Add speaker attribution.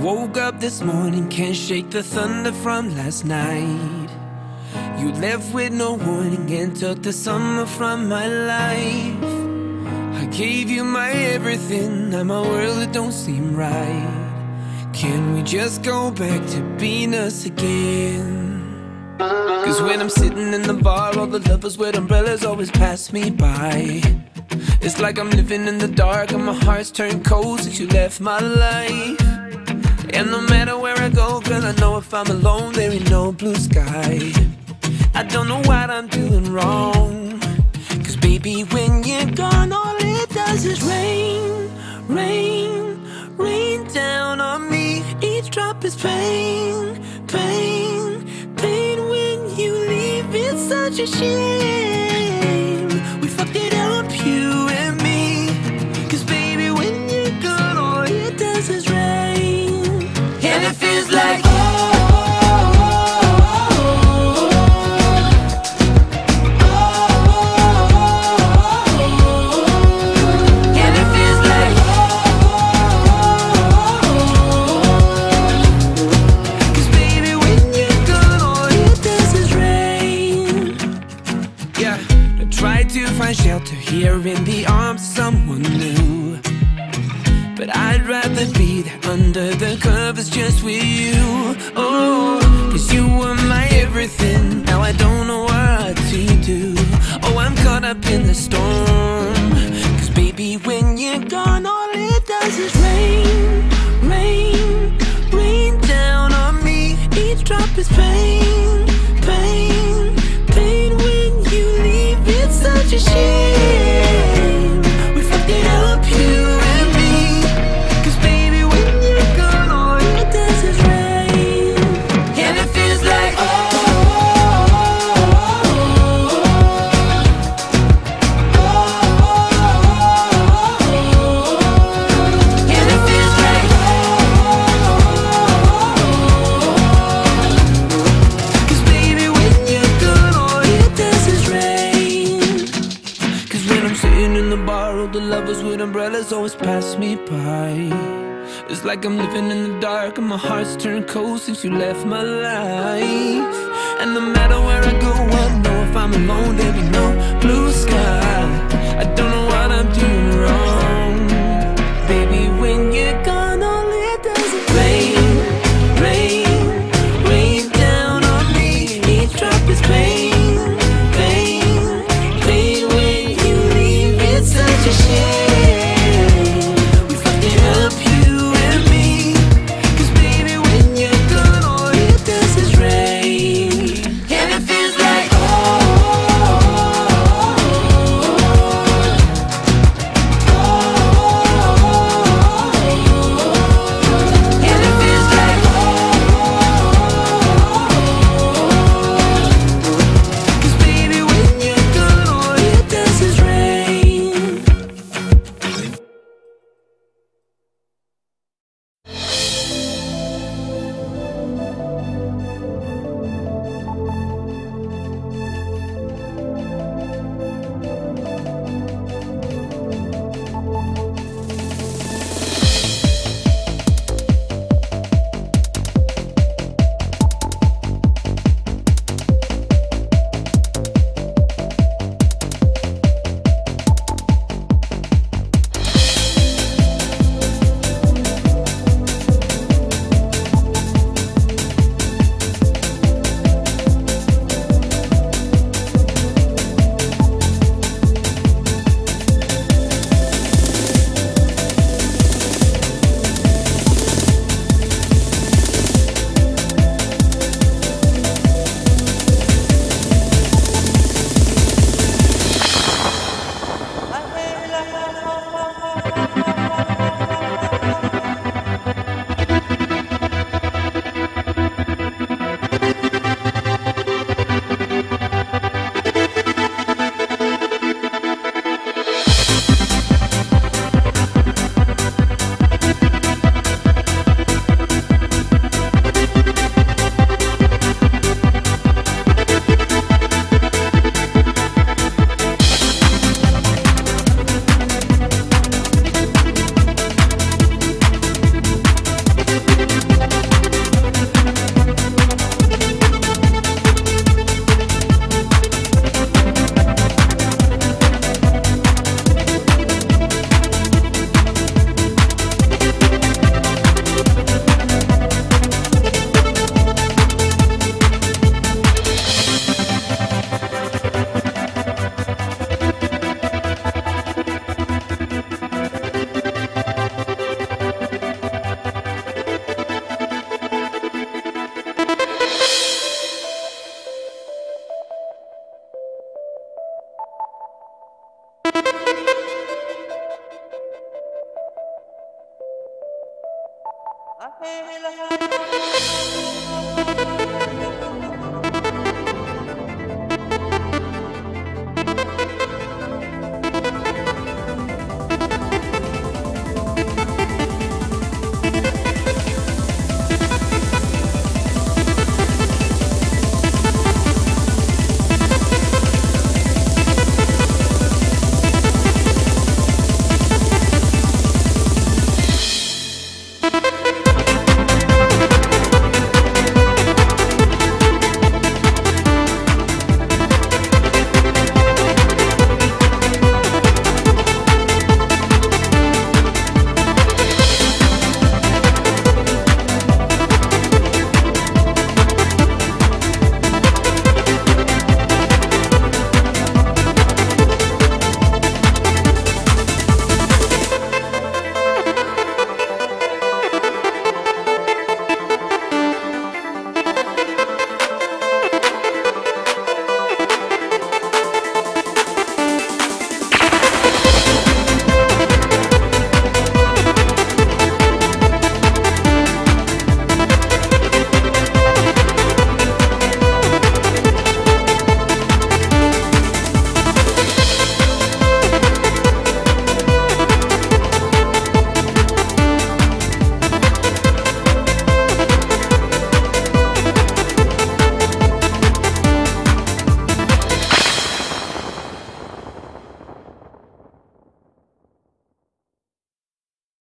Speaker 1: woke up this morning, can't shake the thunder from last night. You left with no warning and took the summer from my life. I gave you my everything, now my world it don't seem right. Can we just go back to being us again? Cause when I'm sitting in the bar, all the lovers with umbrellas always pass me by. It's like I'm living in the dark and my heart's turned cold since you left my life. And no matter where I go, girl, I know if I'm alone, there ain't no blue sky. I don't know what I'm doing wrong. Cause baby, when you're gone, all it does is rain, rain, rain down on me. Each drop is pain, pain, pain when you leave. It's such a shame. Shelter here in the arms of someone new. But I'd rather be there under the covers just with you. Oh, cause you were my everything. Now I don't know what to do. Oh, I'm caught up in the storm. Cause baby when you're gone all it does is rain Rain, rain down on me. Each drop is pain, pain, It's such umbrellas always pass me by. It's like I'm living in the dark and my heart's turned cold since you left my life. And no matter where I go I know if I'm alone there'll be no
Speaker 2: I